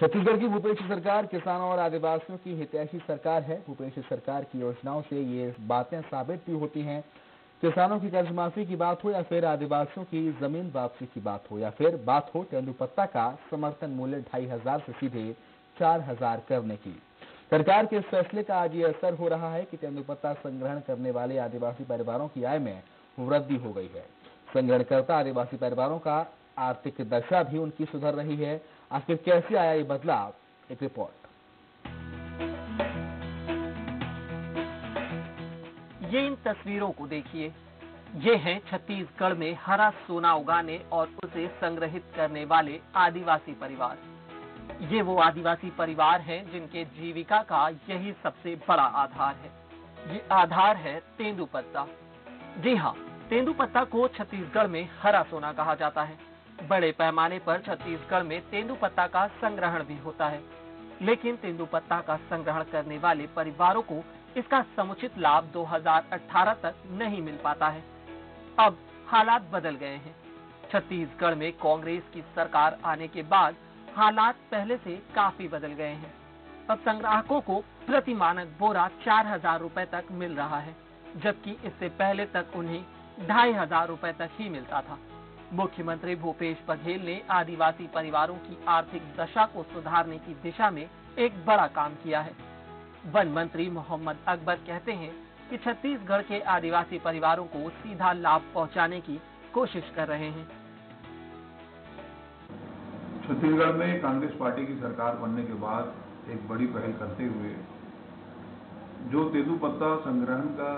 छत्तीसगढ़ की भूपेश सरकार किसानों और आदिवासियों की हितैषी सरकार है। भूपेश सरकार की योजनाओं से ये बातें साबित भी होती हैं। किसानों की कर्ज माफ़ी की बात हो या फिर आदिवासियों की ज़मीन वापसी की बात हो या फिर बात हो तेंदुपत्ता का समर्थन मूल्य ढाई हज़ार से सीधे चार हज़ार करने की। सरकार के इस फैसले का आज ये असर हो रहा है कि तेंदुपत्ता संग्रहण करने वाले आदिवासी परिवारों की आय में वृद्धि हो गई है। संग्रहणकर्ता आदिवासी परिवारों का आर्थिक दशा भी उनकी सुधर रही है। आखिर कैसे आया ये बदलाव? एक रिपोर्ट ये इन तस्वीरों को देखिए। ये हैं छत्तीसगढ़ में हरा सोना उगाने और उसे संग्रहित करने वाले आदिवासी परिवार। ये वो आदिवासी परिवार हैं जिनके जीविका का यही सबसे बड़ा आधार है। ये आधार है तेंदुपत्ता। जी हाँ तेंदुपत्ता को छत्तीसगढ़ में हरा सोना कहा जाता है। बड़े पैमाने पर छत्तीसगढ़ में तेंदुपत्ता का संग्रहण भी होता है। लेकिन तेंदुपत्ता का संग्रहण करने वाले परिवारों को इसका समुचित लाभ 2018 तक नहीं मिल पाता है। अब हालात बदल गए हैं। छत्तीसगढ़ में कांग्रेस की सरकार आने के बाद हालात पहले से काफ़ी बदल गए हैं। अब संग्राहकों को प्रति मानक बोरा चार हज़ार रूपए तक मिल रहा है, जबकि इससे पहले तक उन्हें ढाई हज़ार रूपए तक ही मिलता था। मुख्यमंत्री भूपेश बघेल ने आदिवासी परिवारों की आर्थिक दशा को सुधारने की दिशा में एक बड़ा काम किया है। वन मंत्री मोहम्मद अकबर कहते हैं कि छत्तीसगढ़ के आदिवासी परिवारों को सीधा लाभ पहुँचाने की कोशिश कर रहे हैं। छत्तीसगढ़ में कांग्रेस पार्टी की सरकार बनने के बाद एक बड़ी पहल करते हुए, जो तेंदुपत्ता संग्रहण का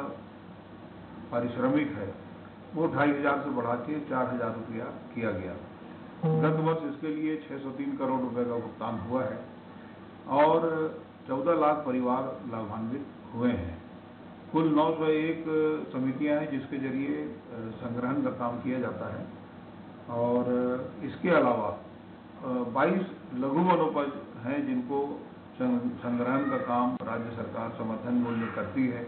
पारिश्रमिक है वो ढाई हज़ार से बढ़ा के चार हज़ार रुपया किया गया। गत वर्ष इसके लिए 603 करोड़ रुपए का भुगतान हुआ है और 14 लाख परिवार लाभान्वित हुए हैं। कुल 901 समितियाँ हैं जिसके ज़रिए संग्रहण का काम किया जाता है। और इसके अलावा 22 लघु वनोपज हैं जिनको संग्रहण का काम राज्य सरकार समर्थन मूल्य करती है।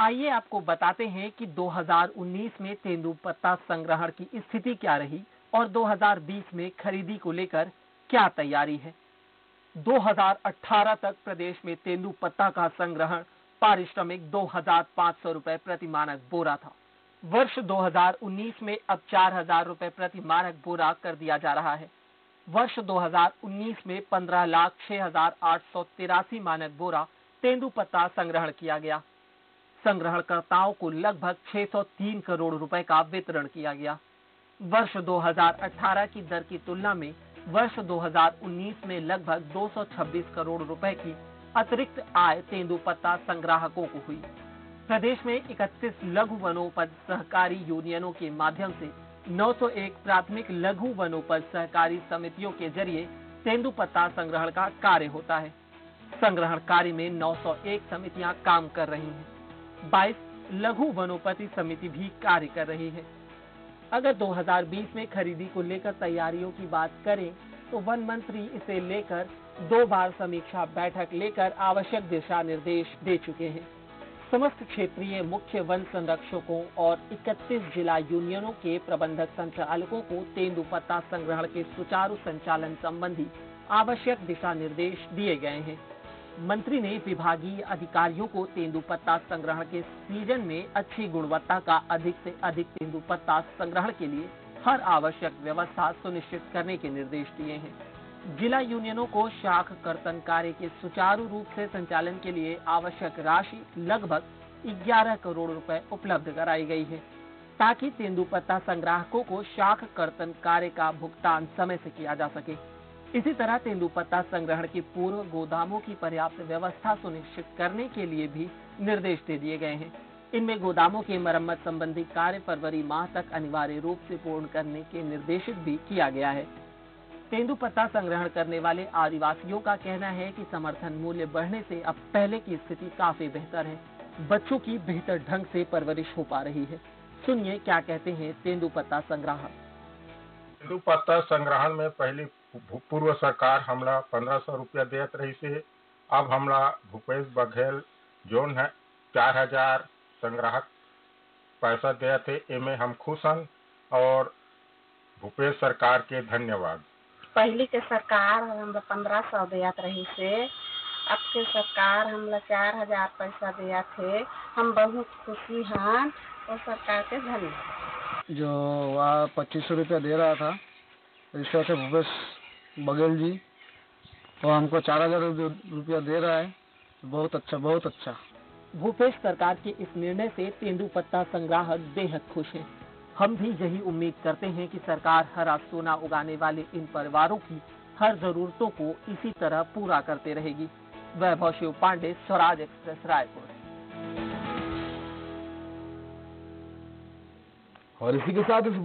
आइए आपको बताते हैं कि 2019 में तेंदुपत्ता संग्रहण की स्थिति क्या रही और 2020 में खरीदी को लेकर क्या तैयारी है। 2018 तक प्रदेश में तेंदुपत्ता का संग्रहण पारिश्रमिक 2,500 रुपए प्रति मानक बोरा था। वर्ष 2019 में अब 4,000 रुपए प्रति मानक बोरा कर दिया जा रहा है। वर्ष 2019 में पंद्रह लाख छह हज़ार आठ सौ तिरासी मानक बोरा तेंदुपत्ता संग्रहण किया गया। संग्रहणकर्ताओं को लगभग 603 करोड़ रुपए का वितरण किया गया। वर्ष 2018 की दर की तुलना में वर्ष 2019 में लगभग 226 करोड़ रुपए की अतिरिक्त आय तेंदुपत्ता संग्राहकों को हुई। प्रदेश में 31 लघु वनोपज सहकारी यूनियनों के माध्यम से 901 प्राथमिक लघु वनोपज सहकारी समितियों के ज़रिए तेंदुपत्ता संग्रहण का कार्य होता है। संग्रहण कार्य में 901 समितियाँ काम कर रही हैं। 22 लघु वनोपति समिति भी कार्य कर रही है। अगर 2020 में खरीदी को लेकर तैयारियों की बात करें तो वन मंत्री इसे लेकर दो बार समीक्षा बैठक लेकर आवश्यक दिशा निर्देश दे चुके हैं। समस्त क्षेत्रीय मुख्य वन संरक्षकों और 31 जिला यूनियनों के प्रबंधक संचालकों को तेंदुपत्ता संग्रहण के सुचारू संचालन संबंधी आवश्यक दिशा निर्देश दिए गए हैं। मंत्री ने विभागीय अधिकारियों को तेंदुपत्ता संग्रहण के सीज़न में अच्छी गुणवत्ता का अधिक से अधिक तेंदुपत्ता संग्रहण के लिए हर आवश्यक व्यवस्था सुनिश्चित करने के निर्देश दिए हैं। जिला यूनियनों को शाख कर्तन कार्य के सुचारू रूप से संचालन के लिए आवश्यक राशि लगभग 11 करोड़ रुपए उपलब्ध कराई गई है, ताकि तेंदुपत्ता संग्राहकों को शाख कर्तन कार्य का भुगतान समय से किया जा सके। इसी तरह तेंदुपत्ता संग्रहण के पूर्व गोदामों की पर्याप्त व्यवस्था सुनिश्चित करने के लिए भी निर्देश दे दिए गए हैं। इनमें गोदामों के मरम्मत संबंधी कार्य फरवरी माह तक अनिवार्य रूप से पूर्ण करने के निर्देशित भी किया गया है। तेंदुपत्ता संग्रहण करने वाले आदिवासियों का कहना है कि समर्थन मूल्य बढ़ने से अब पहले की स्थिति काफ़ी बेहतर है। बच्चों की बेहतर ढंग से परवरिश हो पा रही है। सुनिए क्या कहते हैं तेंदुपत्ता संग्राहक। तेंदुपत्ता संग्रहण में पहली पूर्व सरकार हमला पंद्रह सौ रुपया देत रही से अब हमला भूपेश बघेल जोन है चार हज़ार संग्राहक पैसा दिए थे एमे हम खुश हन और भूपेश सरकार के धन्यवाद। पहले के सरकार हमरा पंद्रह सौ दियात रही से अब के सरकार हमला चार हज़ार पैसा दिया थे हम बहुत खुशी हैं और सरकार के धन्यवाद। जो वह पच्चीस सौ रुपया दे रहा था ईश्वर से भूपेश बघेल जी वो हमको चार हज़ार रुपया दे रहा है। बहुत अच्छा बहुत अच्छा। भूपेश सरकार के इस निर्णय से तेंदुपत्ता संग्राहक बेहद खुश हैं। हम भी यही उम्मीद करते हैं कि सरकार हरा सोना उगाने वाले इन परिवारों की हर जरूरतों को इसी तरह पूरा करते रहेगी। वैभव शिव पांडे स्वराज एक्सप्रेस रायपुर। और इसी के साथ इस